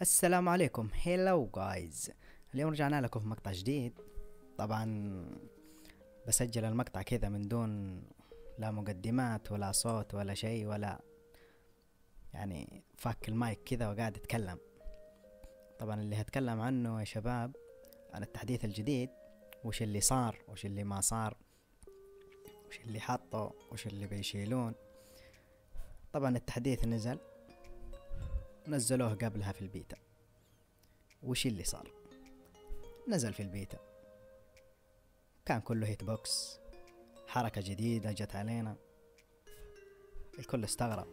السلام عليكم. هيلو جايز اليوم رجعنا لكم في مقطع جديد. طبعا بسجل المقطع كذا من دون لا مقدمات ولا صوت ولا شيء ولا يعني فاك المايك كذا وقاعد أتكلم. طبعا اللي هتكلم عنه يا شباب عن التحديث الجديد وش اللي صار وش اللي ما صار وش اللي حطوا وش اللي بيشيلون. طبعا التحديث نزل. نزلوه قبلها في البيتا. وش اللي صار؟ نزل في البيتا. كان كله hit box. حركة جديدة جت علينا. الكل استغرب.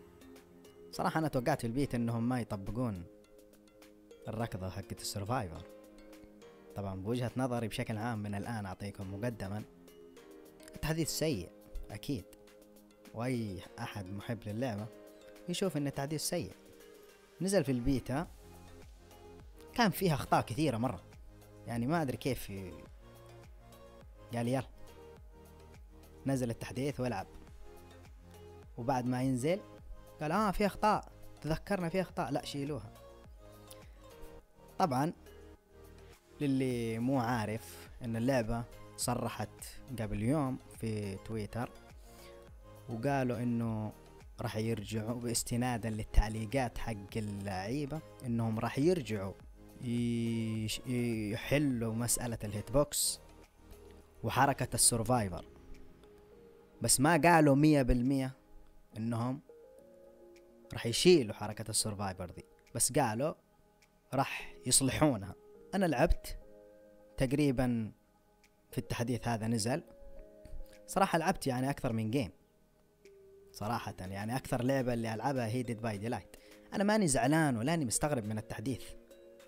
صراحة أنا توقعت في البيت إنهم ما يطبقون الركضة حقت ال survivor. طبعا بوجهة نظري بشكل عام من الآن أعطيكم مقدما. التحديث سيء أكيد. وأي أحد محب للعبة يشوف إن التحديث سيء. نزل في البيتا كان فيها أخطاء كثيرة مرة. يعني ما أدري كيف ي... قال يلا نزل التحديث والعب وبعد ما ينزل قال آه في أخطاء تذكرنا في أخطاء. لا شيلوها. طبعا للي مو عارف إن اللعبة صرحت قبل يوم في تويتر وقالوا إنه راح يرجعوا باستنادا للتعليقات حق اللعيبة إنهم راح يرجعوا يحلوا مسألة ال hit box وحركة ال survivor. بس ما قالوا مية بالمية إنهم راح يشيلوا حركة ال survivor دي بس قالوا راح يصلحونها. أنا لعبت تقريبا في التحديث هذا نزل. صراحة لعبت يعني أكثر من game صراحة يعني أكثر لعبة اللي ألعبها هي Dead by Daylight أنا ماني زعلان ولا أني مستغرب من التحديث.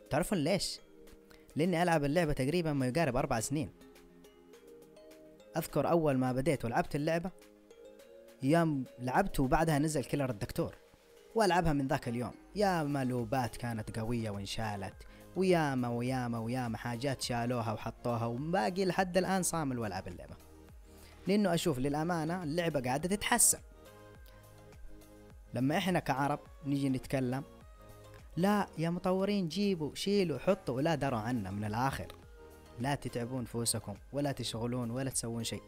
تعرفون ليش؟ لأني ألعب اللعبة تقريبا ما يقارب أربع سنين. أذكر أول ما بديت ولعبت اللعبة يوم لعبت وبعدها نزل كيلر الدكتور وألعبها من ذاك اليوم. ياما لوبات كانت قوية وانشالت وياما وياما وياما حاجات شالوها وحطوها وباقي لحد الآن صامل وألعب اللعبة. لأنه أشوف للأمانة اللعبة قاعدة تتحسن. لما إحنا كعرب نيجي نتكلم لا يا مطورين جيبوا شيلوا حطوا ولا دروا عنا من الآخر. لا تتعبون نفوسكم ولا تشغلون ولا تسوون شيء.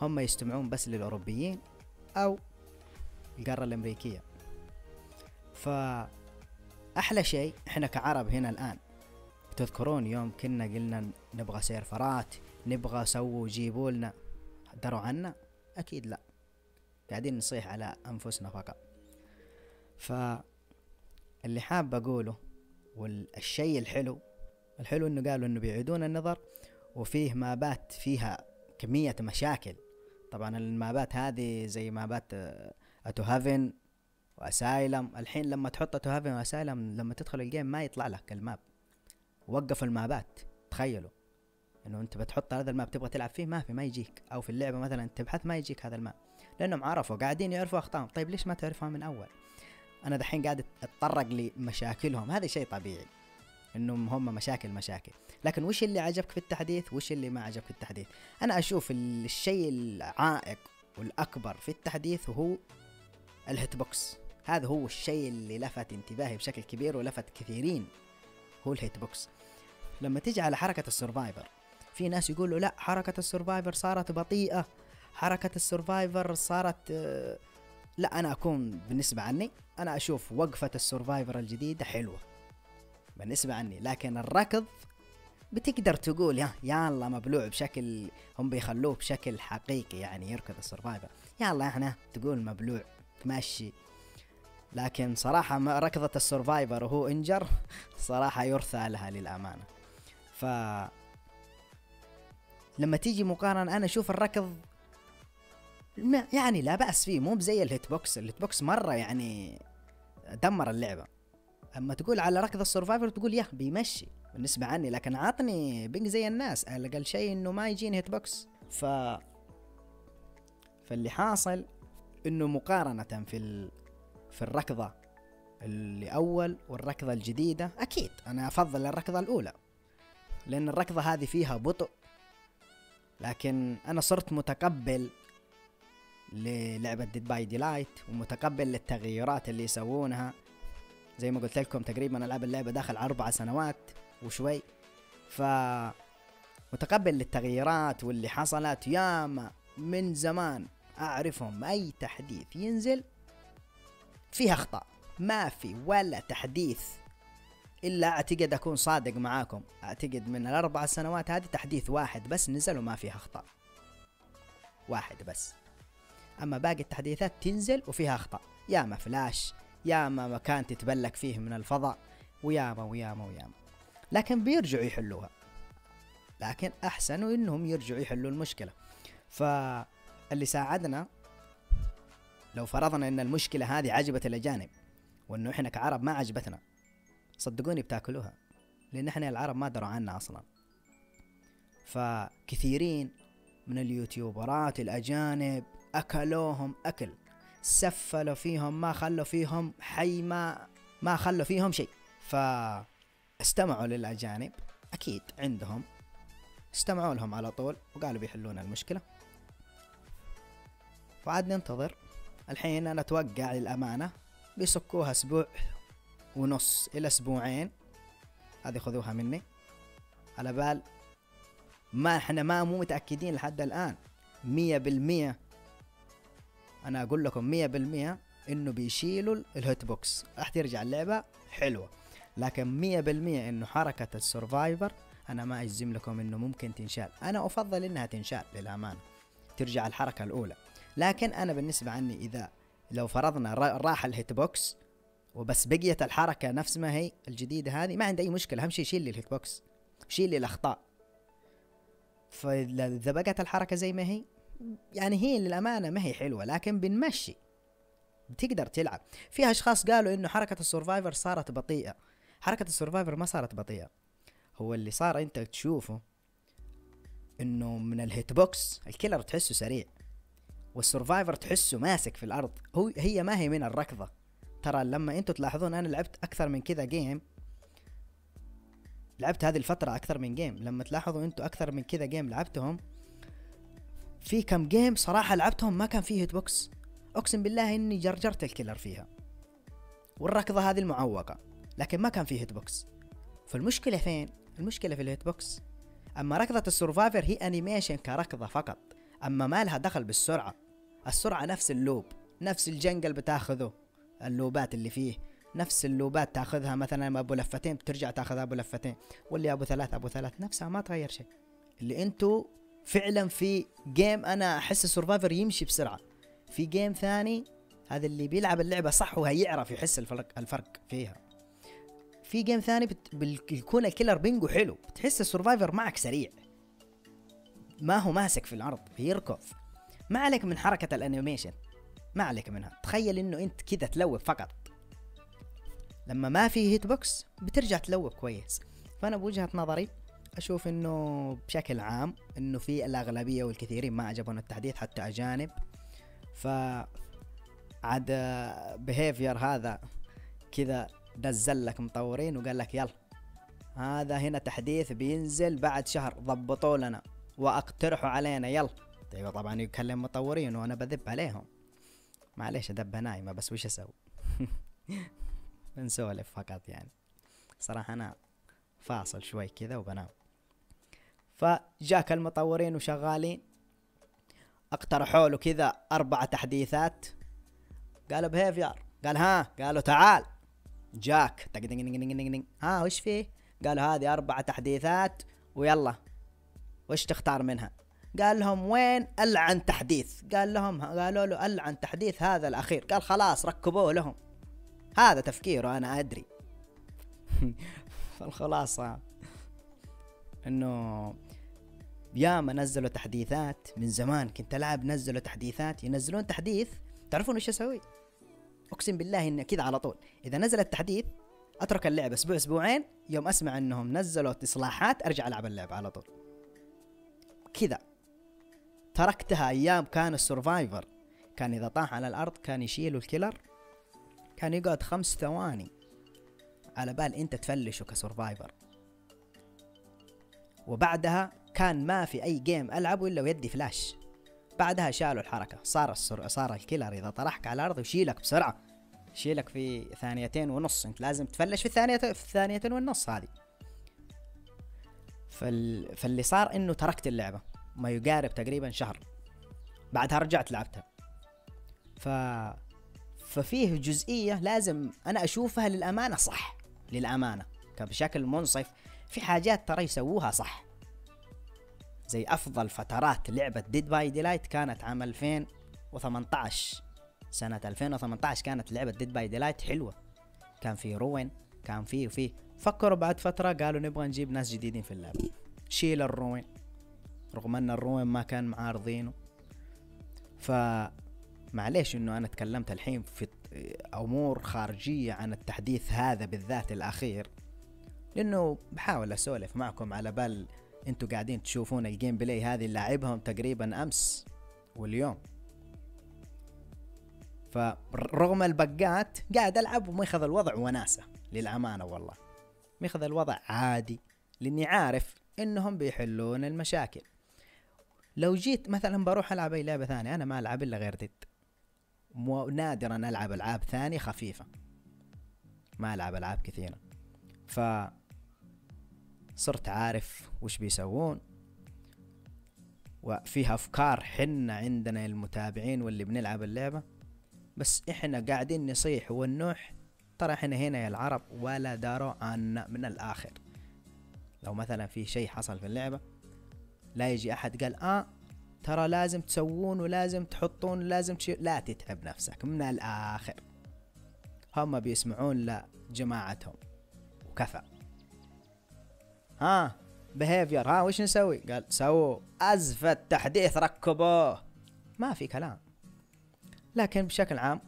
هم يستمعون بس للأوروبيين أو القارة الأمريكية. ف أحلى شيء إحنا كعرب هنا الآن تذكرون يوم كنا قلنا نبغى سيرفرات نبغى سووا جيبوا لنا دروا عنا؟ أكيد لا. قاعدين نصيح على أنفسنا فقط. ف اللي حاب أقوله والشيء الحلو الحلو إنه قالوا إنه بيعيدون النظر وفيه مابات فيها كمية مشاكل. طبعا المابات هذه زي مابات Autohaven و Asylum. الحين لما تحط Autohaven و Asylum لما تدخل ال game ما يطلع لك ال map. وقفوا المابات تخيلوا. إنه أنت بتحط هذا ال map تبغى تلعب فيه ما في ما يجيك. أو في اللعبة مثلا تبحث ما يجيك هذا ال map. لأنهم عرفوا قاعدين يعرفوا أخطائهم. طيب ليش ما تعرفها من أول؟ أنا دحين قاعد أتطرق لمشاكلهم. هذا شيء طبيعي إنهم هم مشاكل مشاكل. لكن وش اللي عجبك في التحديث؟ وش اللي ما عجبك في التحديث؟ أنا أشوف الشيء العائق والأكبر في التحديث هو ال hit box. هذا هو الشيء اللي لفت انتباهي بشكل كبير ولفت كثيرين. هو ال hit box. لما تيجي على حركة ال survivor في ناس يقولوا لا حركة ال survivor صارت بطيئة. حركة ال survivor صارت آه، لا أنا أكون بالنسبة عني أنا أشوف وقفة ال survivor الجديدة حلوة بالنسبة عني لكن الركض بتقدر تقول يا يلا مبلوع بشكل هم بيخلوه بشكل حقيقي يعني يركض ال survivor. يلا إحنا تقول مبلوع تمشي. لكن صراحة ركضة ال survivor وهو injured صراحة يرثى لها للأمانة. ف لما تيجي مقارنة أنا أشوف الركض يعني لا بأس فيه مو بزي ال hit box ال hit box مرة يعني دمر اللعبة. أما تقول على ركض ال survivor تقول يا بيمشي. بالنسبة عني لكن عطني ping زي الناس. أقل شيء إنه ما يجيني hit box ف فاللي حاصل إنه مقارنة في ال... في الركضة اللي أول والركضة الجديدة أكيد أنا أفضل الركضة الأولى. لأن الركضة هذه فيها بطء. لكن أنا صرت متقبل للعبة Dead by Daylight ومتقبل للتغيرات اللي يسوونها. زي ما قلت لكم تقريبا العب اللعبة داخل أربع سنوات وشوي. ف متقبل للتغييرات واللي حصلت ياما من زمان. أعرفهم أي تحديث ينزل فيه أخطاء. ما في ولا تحديث. إلا أعتقد أكون صادق معاكم. أعتقد من الأربع سنوات هذه تحديث واحد بس نزل وما فيه أخطاء. واحد بس. أما باقي التحديثات تنزل وفيها أخطاء. ياما فلاش ياما مكان تتبلك فيه من الفضاء وياما وياما وياما لكن بيرجعوا يحلوها. لكن أحسن إنهم يرجعوا يحلوا المشكلة. فاللي ساعدنا لو فرضنا إن المشكلة هذه عجبت الأجانب وإنه إحنا كعرب ما عجبتنا صدقوني بتاكلوها لأن إحنا العرب ما دروا عنا أصلا. فكثيرين من اليوتيوبرات الأجانب أكلوهم أكل. سفلوا فيهم ما خلوا فيهم حي ما ما خلوا فيهم شيء. فاستمعوا للأجانب. أكيد عندهم. استمعوا لهم على طول. وقالوا بيحلون المشكلة. وعاد ننتظر. الحين أنا أتوقع للأمانة بيسكوها أسبوع ونص إلى أسبوعين. هذه خذوها مني. على بال ما إحنا ما مو متأكدين لحد الآن. مية بالمية أنا أقول لكم مية بالمية إنه بيشيلوا ال hitbox. راح ترجع اللعبة حلوة. لكن مية بالمية إنه حركة ال survivor أنا ما أجزم لكم إنه ممكن تنشال. أنا أفضل إنها تنشال للأمانة. ترجع الحركة الأولى. لكن أنا بالنسبة عني إذا لو فرضنا راح ال hitbox وبس بقيت الحركة نفس ما هي الجديدة هذه ما عندي أي مشكلة. أهم شيء شيل لي ال hitbox. شيل لي الأخطاء. فإذا بقت الحركة زي ما هي يعني هي للأمانة ما هي حلوة لكن بنمشي. بتقدر تلعب. في أشخاص قالوا إنه حركة ال survivor صارت بطيئة. حركة ال survivor ما صارت بطيئة. هو اللي صار أنت تشوفه إنه من ال hitbox ال killer تحسه سريع وال survivor تحسه ماسك في الأرض. هو هي ما هي من الركضة. ترى لما أنتم تلاحظون أنا لعبت أكثر من كذا game لعبت هذه الفترة أكثر من game لما تلاحظوا أنتوا أكثر من كذا game لعبتهم في كم game صراحة لعبتهم ما كان فيه hitbox أقسم بالله إني جرجرت ال killer فيها. والركضة هذه المعوقة لكن ما كان فيه hitbox فالمشكلة فين؟ المشكلة في ال hitbox أما ركضة ال survivor هي animation كركضة فقط أما ما لها دخل بالسرعة. السرعة نفس ال loop نفس ال jungle بتاخذه. ال loop ات اللي فيه نفس ال loop ات تاخذها مثلا أبو لفتين بترجع تاخذها أبو لفتين. واللي أبو ثلاث أبو ثلاث نفسها ما تغير شيء. اللي انتو فعلا في game أنا أحس ال survivor يمشي بسرعة. في game ثاني هذا اللي بيلعب اللعبة صح وهيعرف يحس الفرق الفرق فيها. في game ثاني. بيكون ال killer ping ه حلو بتحس ال survivor معك سريع. ما هو ماسك في الأرض بيركض. ما عليك من حركة ال animation. ما عليك منها. تخيل إنه أنت كذا تلوب فقط. لما ما في hitbox بترجع تلوب كويس. فأنا بوجهة نظري أشوف إنه بشكل عام إنه في الأغلبية والكثيرين ما عجبهم التحديث حتى أجانب. ف عاد بيهيفير هذا كذا نزل لك مطورين وقال لك يلا هذا هنا تحديث بينزل بعد شهر ضبطوا لنا وأقترحوا علينا يلا. أيوه طبعا يكلم مطورين وأنا بذب عليهم. معليش ادبها نايمة بس وش أسوي؟ بنسولف فقط يعني. صراحة أنا فاصل شوي كذا وبنام. فجاك المطورين وشغالين. اقترحوا له كذا أربع تحديثات. قالوا بهيفير قال ها. قالوا تعال. جاك ها وش فيه؟ قالوا هذه أربع تحديثات ويلا. وش تختار منها؟ قال لهم وين ألعن تحديث؟ قال لهم قالوا له ألعن تحديث هذا الأخير. قال خلاص ركبوه لهم. هذا تفكيره أنا أدري. فالخلاصة إنه ياما نزلوا تحديثات من زمان كنت ألعب نزلوا تحديثات ينزلون تحديث. تعرفون وش أسوي؟ أقسم بالله ان كذا على طول. إذا نزل التحديث أترك اللعبه أسبوع أسبوعين يوم أسمع إنهم نزلوا إصلاحات أرجع ألعب اللعبه على طول. كذا. تركتها أيام كان السرفايفر. كان إذا طاح على الأرض كان يشيلوا الكيلر. كان يقعد خمس ثواني. على بال أنت تفلشه ك survivor. وبعدها كان ما في أي game ألعبه إلا ويدي فلاش بعدها شالوا الحركة. صار السر... صار ال killer إذا طرحك على الأرض يشيلك بسرعة. شيلك في ثانيتين ونص. أنت لازم تفلش في الثانية في الثانيتين والنص هذه. فال... فاللي صار إنه تركت اللعبة. ما يقارب تقريبا شهر. بعدها رجعت لعبتها. ف ففيه جزئية لازم أنا أشوفها للأمانة صح. للأمانة. بشكل منصف. في حاجات ترى يسووها صح. زي أفضل فترات لعبة Dead by Daylight كانت عام 2018 سنة 2018 كانت لعبة Dead by Daylight حلوة. كان في Ruin كان في وفي. فكروا بعد فترة قالوا نبغى نجيب ناس جديدين في اللعبة. شيل ال Ruin. رغم أن ال Ruin ما كان معارضينه. ف معليش إنه أنا تكلمت الحين في أمور خارجية عن التحديث هذا بالذات الأخير. لأنه بحاول أسولف معكم على بال أنتوا قاعدين تشوفون ال gameplay هذه اللي لعبهم تقريبا أمس واليوم. فرغم ال bug ات قاعد ألعب وماخذ الوضع وناسة للأمانة والله. ماخذ الوضع عادي لأني عارف إنهم بيحلون المشاكل. لو جيت مثلا بروح ألعب أي لعبة ثانية أنا ما ألعب إلا غير ديد. نادرا ألعب ألعاب ثانية خفيفة. ما ألعب ألعاب كثيرة. ف صرت عارف وش بيسوون. وفيها أفكار حنا عندنا المتابعين واللي بنلعب اللعبة. بس إحنا قاعدين نصيح ونوح ترى إحنا هنا يا العرب ولا داروا عنا من الآخر. لو مثلا في شيء حصل في اللعبة لا يجي أحد قال آه ترى لازم تسوون ولازم تحطون ولازم تشي... لا تتعب نفسك من الآخر. هم بيسمعون لجماعتهم. وكفى. ها بيهيفير ها وش نسوي؟ قال سووا أزفة تحديث ركبوه. ما في كلام. لكن بشكل عام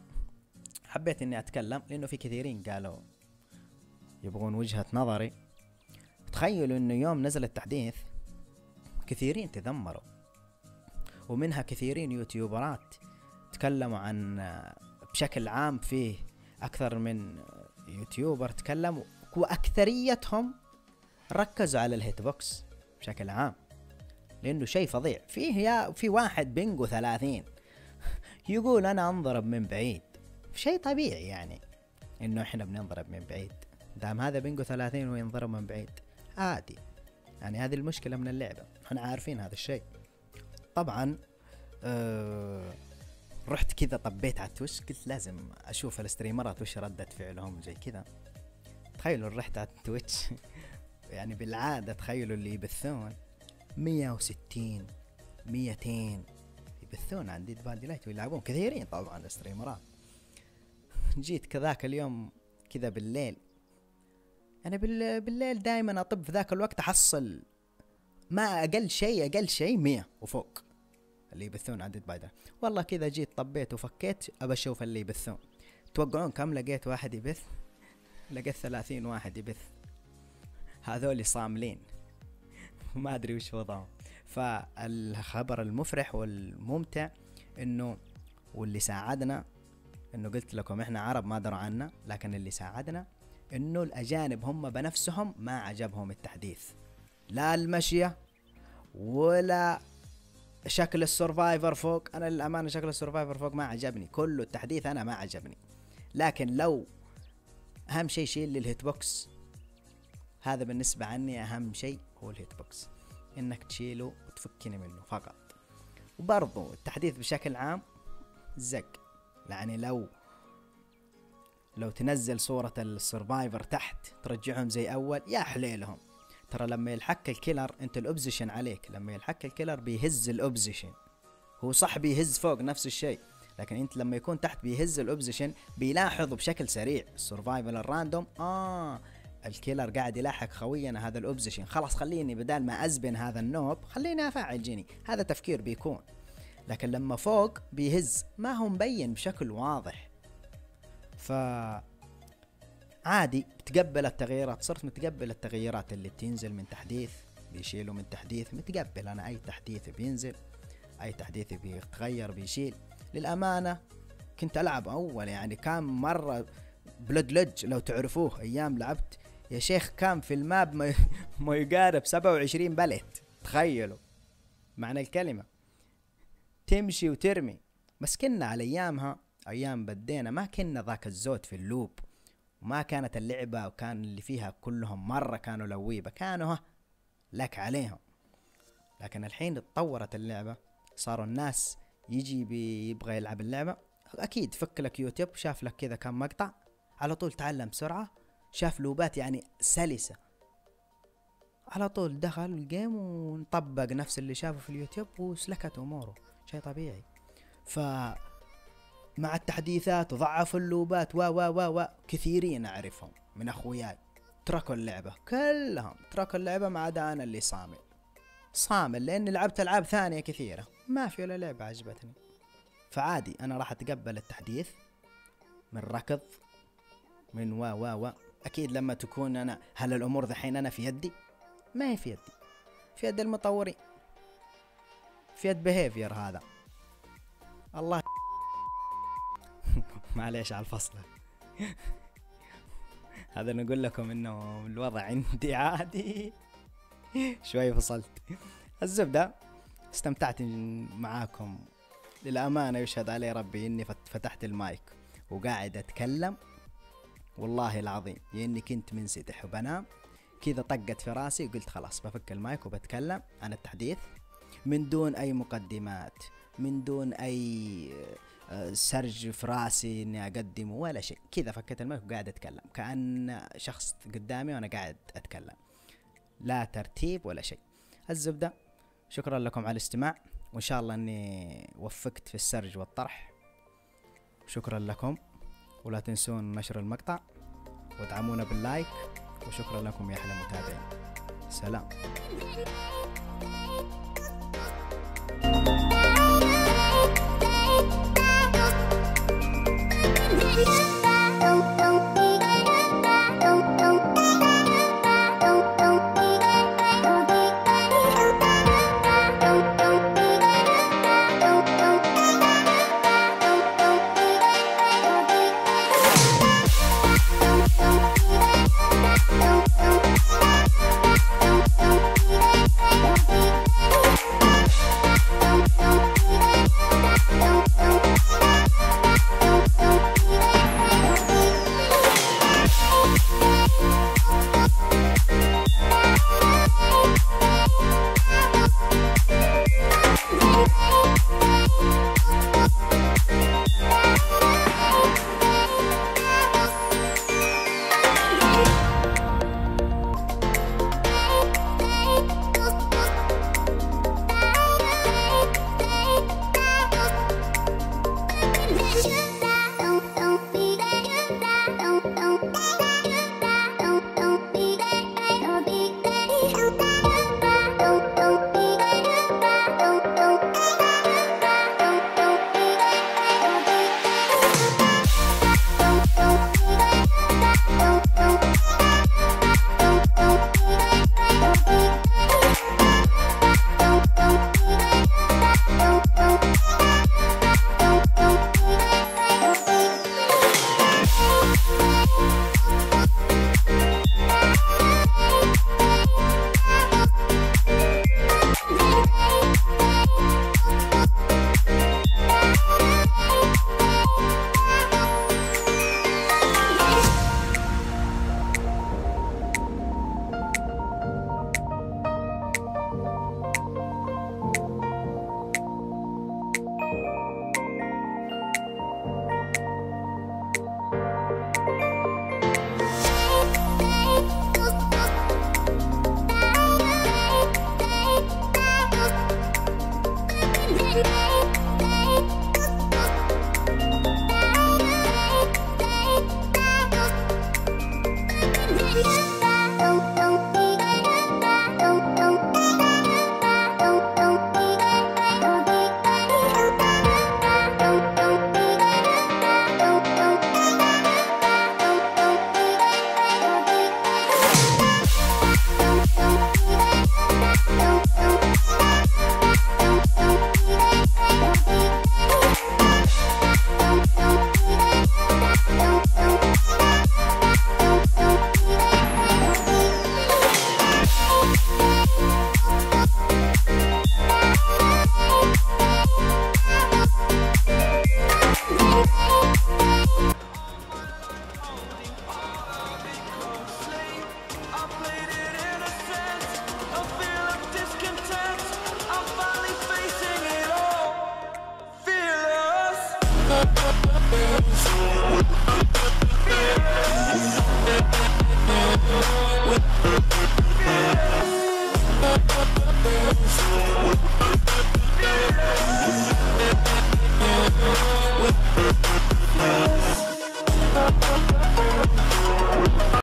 حبيت إني أتكلم لأنه في كثيرين قالوا يبغون وجهة نظري. تخيلوا إنه يوم نزل التحديث كثيرين تذمروا ومنها كثيرين YouTuber ات تكلموا عن بشكل عام فيه أكثر من YouTuber تكلموا وأكثريتهم ركزوا على ال hitbox بشكل عام لأنه شيء فظيع. فيه يا في واحد ping ه ثلاثين. يقول أنا أنضرب من بعيد. شيء طبيعي يعني إنه إحنا بننضرب من بعيد. دام هذا ping ه ثلاثين وينضرب من بعيد عادي. يعني هذه المشكلة من اللعبة. إحنا عارفين هذا الشيء. طبعا آه رحت كذا طبيت على Twitch قلت لازم أشوف ال streamer ات وش ردة فعلهم زي كذا. تخيلوا رحت على Twitch يعني بالعادة تخيلوا اللي يبثون مية وستين ميتين. يبثون عن Dead by Daylight ويلعبون كثيرين طبعا ال streamer ات. جيت كذاك اليوم كذا بالليل. أنا بالليل دائما أطب في ذاك الوقت أحصل ما أقل شيء أقل شيء مية وفوق اللي يبثون عن Dead by Daylight والله كذا جيت طبيت وفكيت أبى أشوف اللي يبثون. توقعون كم لقيت واحد يبث؟ لقيت ثلاثين واحد يبث. هذول صاملين. ما أدري وش وضعهم. فالخبر المفرح والممتع إنه واللي ساعدنا إنه قلت لكم إحنا عرب ما دروا عنا لكن اللي ساعدنا إنه الأجانب هم بنفسهم ما عجبهم التحديث. لا المشية ولا شكل ال survivor فوق. أنا للأمانة شكل ال survivor فوق ما عجبني. كله التحديث أنا ما عجبني. لكن لو أهم شيء شيل لي ال hit box. هذا بالنسبة عني أهم شيء هو ال hit box إنك تشيله وتفكني منه فقط. وبرضو التحديث بشكل عام زق. يعني لو لو تنزل صورة ال survivor تحت ترجعهم زي أول يا حليلهم. ترى لما يلحق ال killer أنت ال obsession عليك. لما يلحق ال killer بيهز ال obsession هو صح بيهز فوق نفس الشيء. لكن أنت لما يكون تحت بيهز ال obsession بيلاحظ بشكل سريع. ال survivor ال random آه ال killer قاعد يلاحق خوينا هذا ال obsession. خلاص خليني بدال ما أزبن هذا ال noob خليني أفعل gen. هذا تفكير بيكون. لكن لما فوق بيهز ما هو مبين بشكل واضح. ف عادي تقبل التغييرات. صرت متقبل التغييرات اللي بتنزل من تحديث بيشيلوا من تحديث. متقبل أنا أي تحديث بينزل أي تحديث بيتغير بيشيل. للأمانة كنت ألعب أول يعني كان مرة بلود لج لو تعرفوه أيام لعبت يا شيخ كان في الماب ما, يقارب 27 بلت. تخيلوا. معنى الكلمة. تمشي وترمي. بس كنا على أيامها أيام بدينا ما كنا ذاك الزود في اللوب. وما كانت اللعبة وكان اللي فيها كلهم مرة كانوا لويبة. كانوا لك عليهم. لكن الحين اتطورت اللعبة. صاروا الناس يجي يبغى يلعب اللعبة. أكيد فك لك يوتيوب شاف لك كذا كم مقطع. على طول تعلم بسرعة. شاف لوبات يعني سلسة. على طول دخل الجيم ونطبق نفس اللي شافه في اليوتيوب وسلكت أموره شيء طبيعي. ف مع التحديثات وضعفوا اللوبات و و و و كثيرين أعرفهم من أخوياي. تركوا اللعبة كلهم تركوا اللعبة ما عدا أنا اللي صامل. صامل لأني لعبت ألعاب ثانية كثيرة. ما في ولا لعبة عجبتني. فعادي أنا راح أتقبل التحديث من ركض من و و و. أكيد لما تكون أنا هل الأمور ذحين أنا في يدي؟ ما هي في يدي. في يد المطورين. في يد بيهيفير هذا. الله معليش على الفصلة هذا نقول لكم إنه الوضع عندي عادي. شوي فصلت. الزبدة استمتعت معاكم. للأمانة يشهد علي ربي إني فتحت المايك وقاعد أتكلم. والله العظيم يا كنت منسدح وبنام كذا طقت في راسي وقلت خلاص بفك المايك وبتكلم عن التحديث. من دون أي مقدمات من دون أي آه، سرج في راسي إني أقدمه ولا شيء. كذا فكيت المايك وقاعد أتكلم كأن شخص قدامي وأنا قاعد أتكلم. لا ترتيب ولا شيء. الزبدة شكرا لكم على الاستماع. وإن شاء الله إني وفقت في السرج والطرح. شكرا لكم. ولا تنسون نشر المقطع وادعمونا باللايك وشكرا لكم يا أحلى متابعين سلام Bye.